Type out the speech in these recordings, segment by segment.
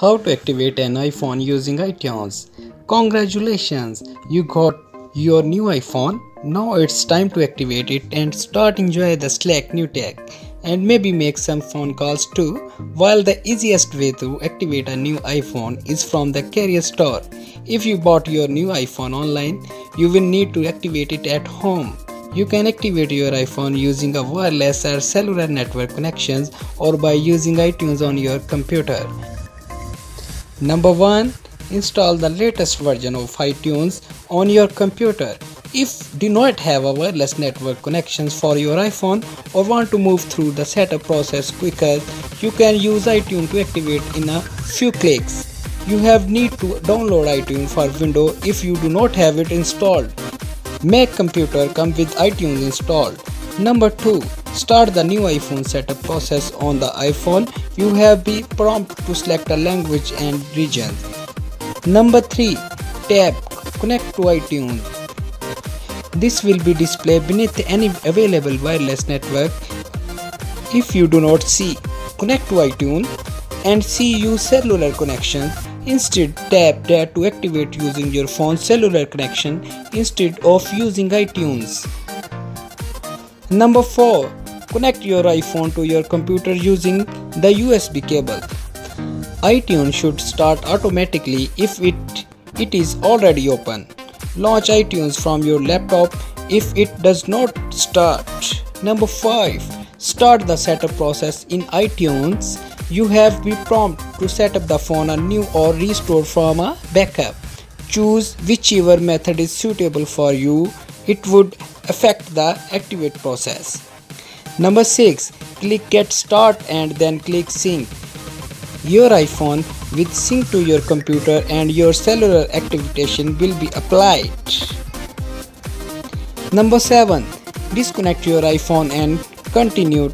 How to activate an iPhone using iTunes. Congratulations, you got your new iPhone. Now it's time to activate it and start enjoy the Slack new tech and maybe make some phone calls too. While the easiest way to activate a new iPhone is from the carrier store. If you bought your new iPhone online, you will need to activate it at home. You can activate your iPhone using a wireless or cellular network connections or by using iTunes on your computer. Number 1. Install the latest version of iTunes on your computer. If do not have a wireless network connections for your iPhone or want to move through the setup process quicker, you can use iTunes to activate in a few clicks. You have need to download iTunes for Windows if you do not have it installed. Mac computer come with iTunes installed. Number 2. Start the new iPhone setup process on the iPhone. You have be prompt to select a language and region. Number 3. Tap Connect to iTunes. This will be displayed beneath any available wireless network. If you do not see Connect to iTunes and see use cellular connection, instead tap there to activate using your phone's cellular connection instead of using iTunes. Number 4. Connect your iPhone to your computer using the USB cable. iTunes should start automatically if it, it is already open. Launch iTunes from your laptop if it does not start. Number 5. Start the setup process in iTunes. You have be prompt to set up the phone anew or restore from a backup. Choose whichever method is suitable for you. It would affect the activate process. Number 6. Click get start and then click sync. Your iPhone with sync to your computer and your cellular activation will be applied. Number 7. Disconnect your iPhone and continue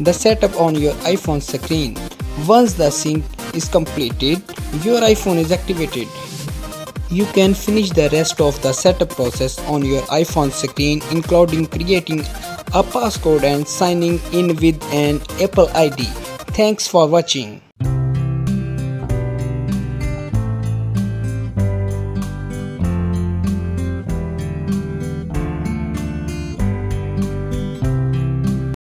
the setup on your iPhone screen. Once the sync is completed, your iPhone is activated. You can finish the rest of the setup process on your iPhone screen including creating a passcode and signing in with an Apple ID. Thanks for watching.